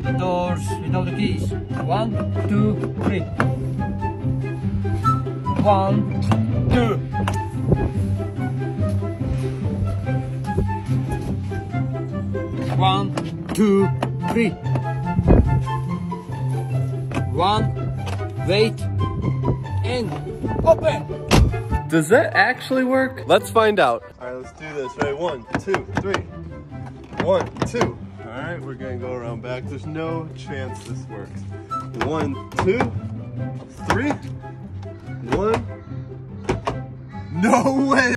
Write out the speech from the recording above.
open the doors without the keys. One, two, three. One, two. One, two, three. One, wait, and open. Does that actually work? Let's find out. All right, let's do this. Ready? One, two, three. One, two. All right, we're gonna go around back. There's no chance this works. One, two, three. One. No way.